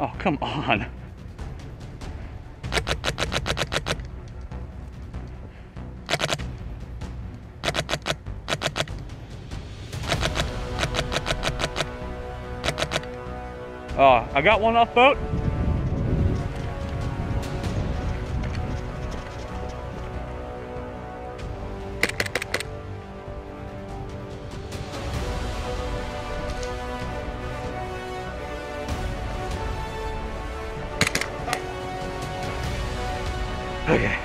Oh, come on. Oh, I got one off boat. Okay.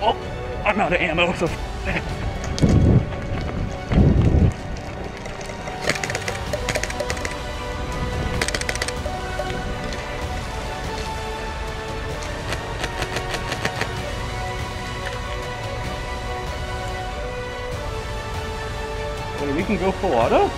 Oh, I'm out of ammo, so Wait, we can go full auto?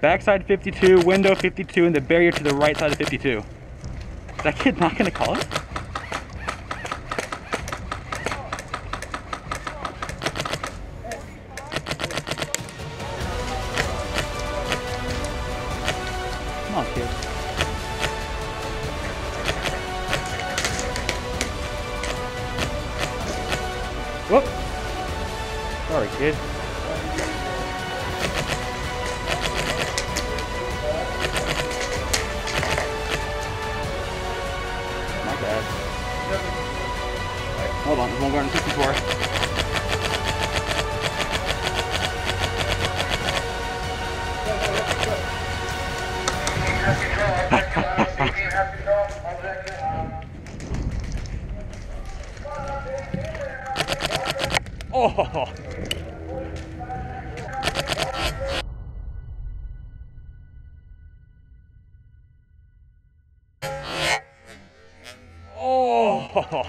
Backside 52, window 52, and the barrier to the right side of 52. Is that kid not gonna call it? Come on, kid. Whoop. Sorry, kid. Bad. Alright, hold on, there's one guard in 54. Oh! Oh!